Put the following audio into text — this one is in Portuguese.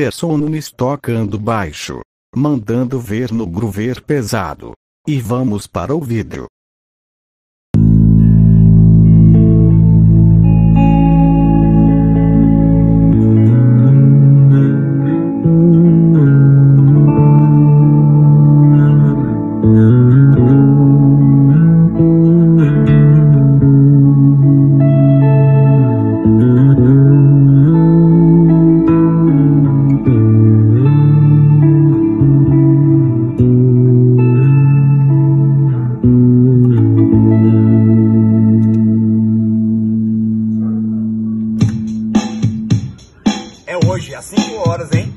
Whindersson Nunes tocando baixo. Mandando ver no groover pesado. E vamos para o vídeo. É hoje, às 5 horas, hein?